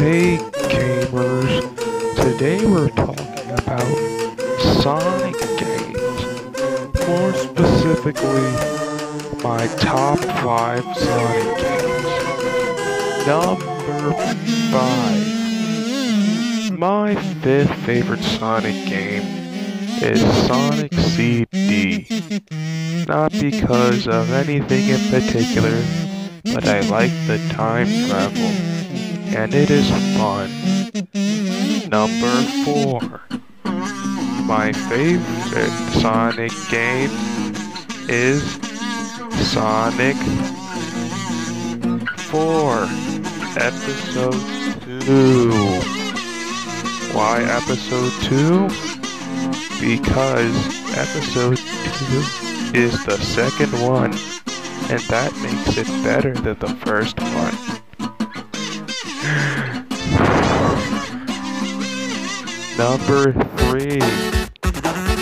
Hey gamers, today we're talking about Sonic games. More specifically, my top 5 Sonic games. Number 5. My fifth favorite Sonic game is Sonic CD. Not because of anything in particular, but I like the time travel and it is fun. Number 4. My favorite Sonic game is Sonic 4 Episode 2. Why Episode 2? Because Episode 2 is the second one, and that makes it better than the first one. Number three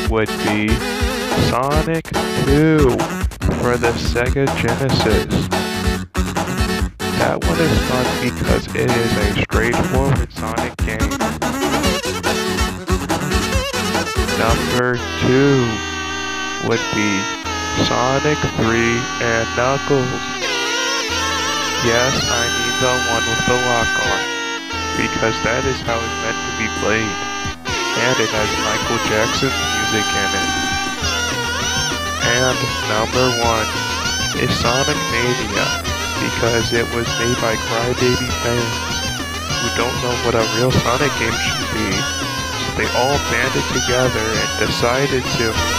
would be Sonic 2 for the Sega Genesis. That one is fun because it is a straightforward Sonic game. Number two would be Sonic 3 and Knuckles. Yes, I mean the one with the lock on, because that is how it's meant to be played and it has Michael Jackson's music in it. And number one is Sonic Mania, because it was made by Crybaby fans who don't know what a real Sonic game should be, so they all banded together and decided to